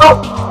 Oh!